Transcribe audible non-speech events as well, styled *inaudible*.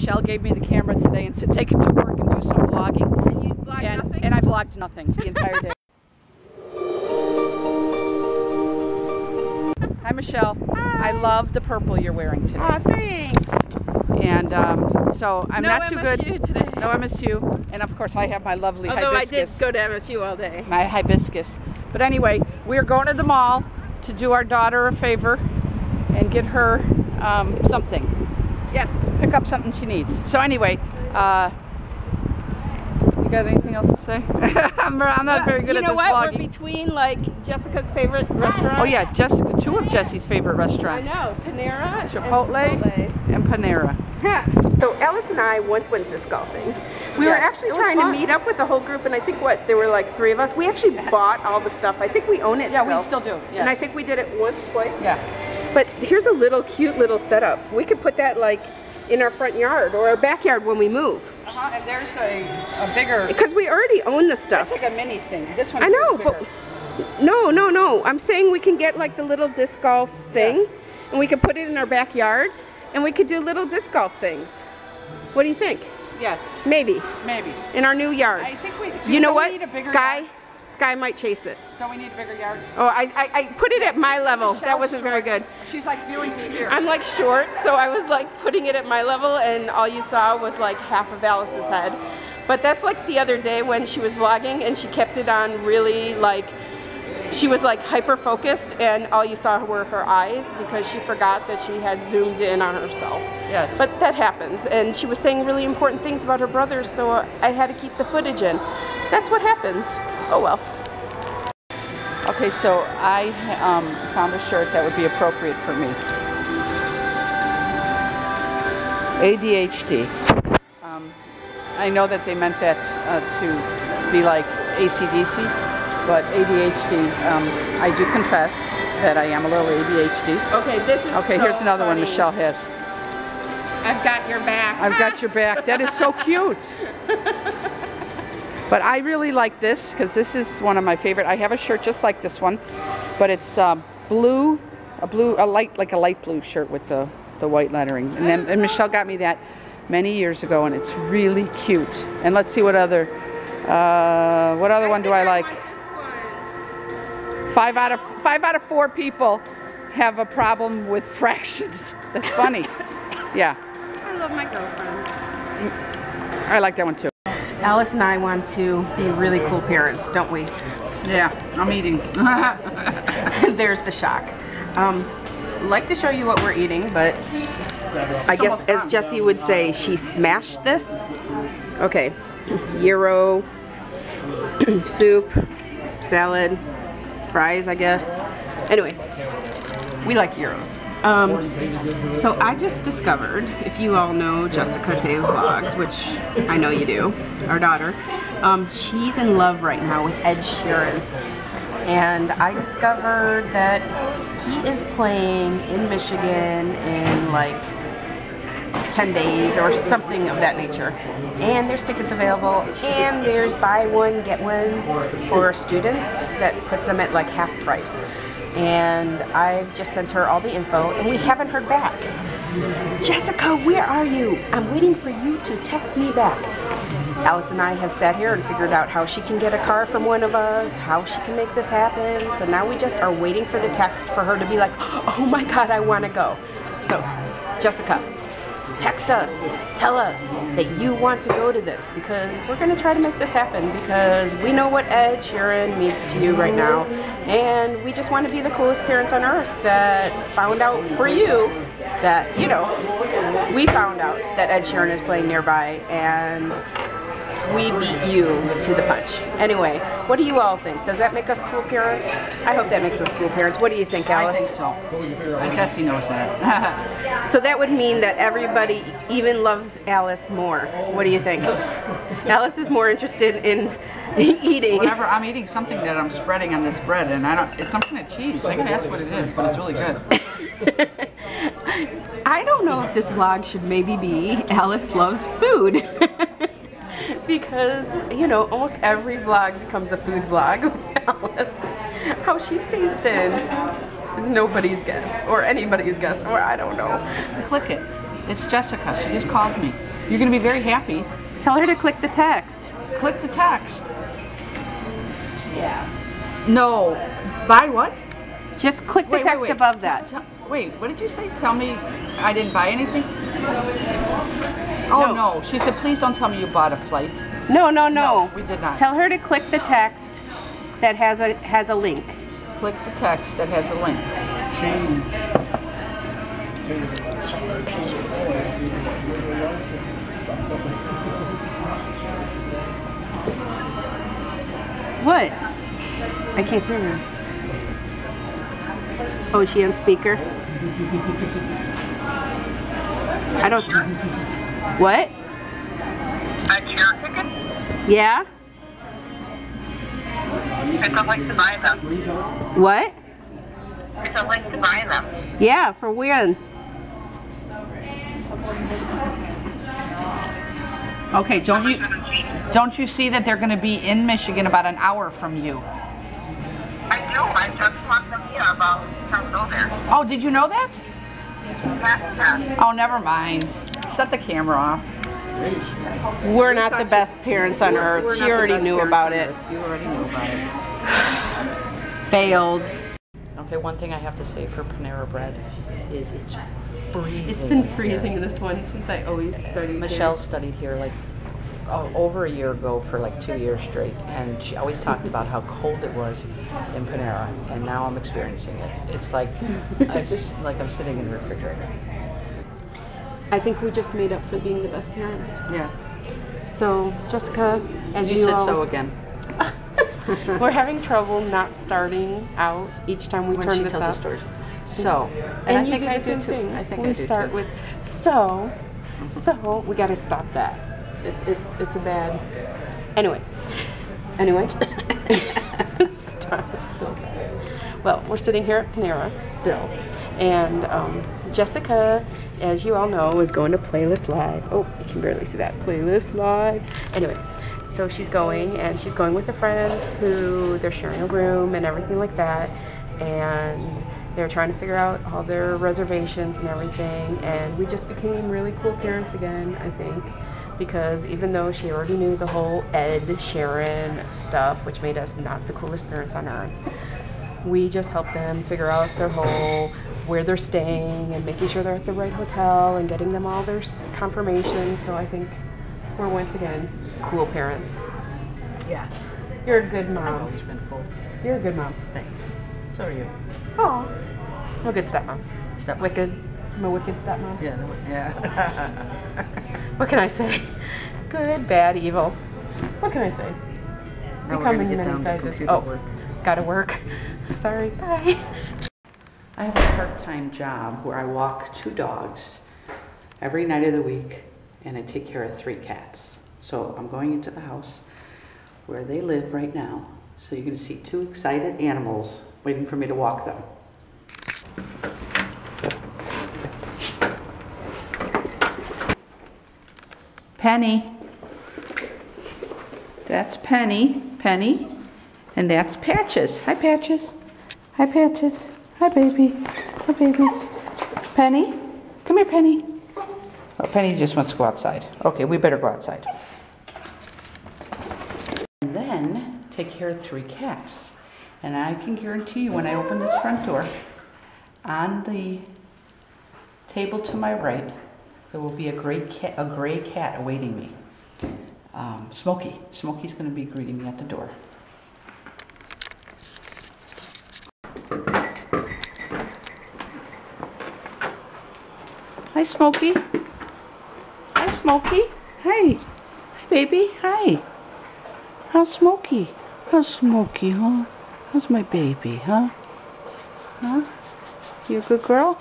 Michelle gave me the camera today and said take it to work and do some vlogging. And you vlog And, nothing? and I vlogged nothing the entire day. *laughs* Hi Michelle. Hi. I love the purple you're wearing today. Aw, thanks. And um, so I'm no not too good. MSU today. No MSU. And of course I have my lovely hibiscus. Although I did go to MSU all day. my hibiscus. But anyway, we're going to the mall to do our daughter a favor and get her um, something. Yes. Pick up something she needs. So anyway, uh, you got anything else to say? *laughs* I'm, I'm not very good you at know this what? vlogging. We're between like Jessica's favorite *gasps* restaurant. Oh yeah, Jessica, two of Jesse's favorite restaurants. I know. Panera. and Chipotle, Chipotle. and Panera. Yeah. *laughs* So Alice and I once went disc golfing. We were actually it was trying to meet up with the whole group, and I think what there were like three of us. We actually *laughs* bought all the stuff. I think we own it Yeah, still. we still do. Yes. And I think we did it once, twice. Yeah. But here's a little cute little setup. We could put that like in our front yard or our backyard when we move, Uh-huh, and there's a, a bigger. because we already own the It's stuff. like a mini thing. This one. I know, but no, no, no. I'm saying we can get like the little disc golf thing, and we could put it in our backyard, and we could do little disc golf things. What do you think? yes, Maybe maybe. in our new yard. I think we. you know what? We need a bigger Sky, Yard? Sky might chase it. Don't we need a bigger yard? Oh, I, I, I put it at my level. That wasn't very good. She's like viewing me here. I'm like short, so I was like putting it at my level, and all you saw was like half of Alice's head. But that's like the other day when she was vlogging and she kept it on really like, she was like hyper focused, and all you saw were her eyes because she forgot that she had zoomed in on herself. Yes. But that happens, and she was saying really important things about her brothers, so I had to keep the footage in. That's what happens. Oh well. Okay, so I um, found a shirt that would be appropriate for me. ADHD. Um, I know that they meant that uh, to be like ACDC, but ADHD, um, I do confess that I am a little ADHD. Okay, this is Okay, so here's another one. Michelle has. I've got your back. I've got your back. That is so cute. *laughs* But I really like this because this is one of my favorite. I have a shirt just like this one, but it's uh, blue, a blue, a light, like a light blue shirt with the, the white lettering. And then and Michelle got me that many years ago, and it's really cute. And let's see what other, uh, what other one do I like? Five out of five out of four people have a problem with *laughs* fractions. That's funny. *laughs* yeah, I love my girlfriend. I like that one too. Alice and I want to be really cool parents, don't we? Yeah, I'm eating. *laughs* There's the shock. Um, like to show you what we're eating, but I guess, as. Jesse would say, she smashed this. Okay, gyro, *clears throat* soup, salad, fries, I guess. Anyway, we like gyros. Um, so I just discovered, if you all know Jessica Tay Vlogs, which I know you do, our daughter, um, she's in love right now with Ed Sheeran. And I discovered that he is playing in Michigan in like 10 days or something of that nature. And there's tickets available, and there's buy one, get one for students that puts them at like half price. And I've just sent her all the info, and we haven't heard back. Jessica, where are you? I'm waiting for you to text me back. Alice and I have sat here and figured out how she can get a car from one of us, how she can make this happen. So now we just are waiting for the text for her to be like, oh my God, I want to go. So, Jessica, text us, tell us that you want to go to this because we're going to try to make this happen because we know what Ed Sheeran means to you right now. And we just want to be the coolest parents on earth that found out for you that, you know, we found out that Ed Sheeran is playing nearby and we beat you to the punch. Anyway, what do you all think? Does that make us cool parents? I hope that makes us cool parents. What do you think, Alice? I think so. And Jesse knows that. *laughs* So that would mean that everybody even loves Alice more. What do you think? Alice is more interested in *laughs* eating. Whenever I'm eating something that I'm spreading on this bread, and I don't, it's some kind of cheese. I gotta ask what it is, but it's really good. *laughs* I don't know if this vlog should maybe be Alice loves food. Because, you know, almost every vlog becomes a food vlog *laughs* with Alice. How she stays thin is nobody's guess, or anybody's guess, or I don't know. Click it. It's Jessica. She just called me. You're gonna be very happy. Tell her to click the text. Click the text. Yeah. No. Buy what? Just click the Wait, wait, text wait. above that. Wait, what did you say? Tell me I didn't buy anything? Oh No. no. She said, please don't tell me you bought a flight. No, no, no. No, we did not. Tell her to click the text that has a has a link. Click the text that has a link. Change. What? I can't hear her. Is she on speaker? I don't. What? A chair ticket? Yeah? It's a link to buy them. What? It's a link to buy them. Yeah, for when? Okay, don't you don't you see that they're gonna be in Michigan about an hour from you? I do. I just talked to Mia about how to go there. Oh, did you know that? Yes, yes. Oh, never mind. Shut the camera off. We're not the best parents on earth. She already knew about it. You already knew about it. Failed. Okay, one thing I have to say for Panera Bread is it's freezing. It's been freezing in this one since I always studied. Michelle studied here like oh, over a year ago for like two years straight, and she always talked about how cold it was in Panera, and now I'm experiencing it. It's like *laughs* I just, like I'm sitting in a refrigerator. I think we just made up for being the best parents. Yeah, So, Jessica, as you, you, said all, so again. *laughs* we're having trouble not starting out each time we when turn she this tells up. So, And, and, I you think do I the do same too. thing. I think we I do start too. with so, mhm. so we got to stop that. It's it's it's a bad. Anyway, anyway. *laughs* Still bad. Well, we're sitting here at Panera still, and um, Jessica, as you all know, is going to Playlist Live. Oh, you can barely see that Playlist Live. Anyway. So she's going, and she's going with a friend who they're sharing a room and everything like that. And they're trying to figure out all their reservations and everything. And we just became really cool parents again, I think, because even though she already knew the whole Ed Sheeran stuff, which made us not the coolest parents on earth, we just helped them figure out their whole where they're staying and making sure they're at the right hotel and getting them all their confirmations. So I think we're once again cool parents. Yeah, You're a good mom. I've always been cool. You're a good mom. Thanks. So are you. Oh, I'm a good stepmom. Step Wicked. I'm a wicked stepmom. Yeah, yeah. *laughs* What can I say? Good, bad, evil. What can I say? Now They come in many sizes. Oh, work. gotta work. *laughs* Sorry. Bye. I have a part-time job where I walk two dogs every night of the week and I take care of three cats. So I'm going into the house where they live right now. So you're gonna see two excited animals waiting for me to walk them. Penny. That's Penny. Penny. And that's Patches. Hi, Patches. Hi, Patches. Hi, baby. Hi, baby. Penny. Come here, Penny. Oh, Penny just wants to go outside. Okay, we better go outside. And then take care of three cats. And I can guarantee you when I open this front door, on the table to my right, there will be a gray cat, a gray cat awaiting me. Um, Smokey. Smokey's going to be greeting me at the door. Hi, Smokey. Hi, Smokey. Hi. Hi, baby. Hi. How's Smokey? How's Smokey, huh? How's my baby, huh? Huh? You a good girl?